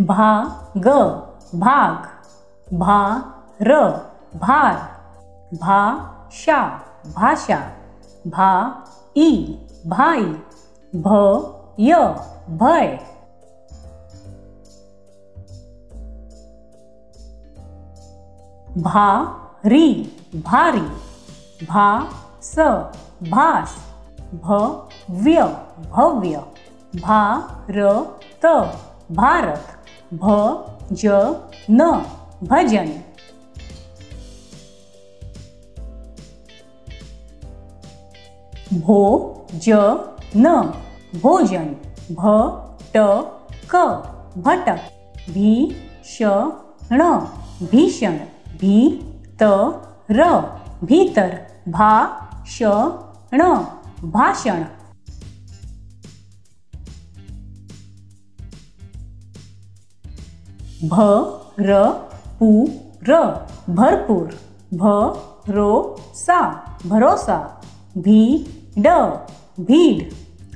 भाग भाग, भार भार, भाषा भाषा, भाई भाई, भय भय। भारी भा भारी, भास भास भव्य भव्य भारत। भारत भजन। भजन। भोजन। भोजन। भटक। भटक। भीषण। भीषण। भीतर। भीतर। भाषण। भाषण भरपूर। भ, रो, सा, भरोसा। भरोसा भीड। भीड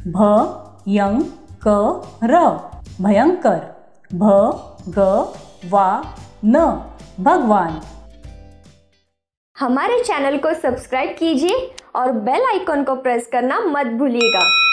भयंकर। भयंकर भगवान भगवान। हमारे चैनल को सब्सक्राइब कीजिए और बेल आइकॉन को प्रेस करना मत भूलिएगा।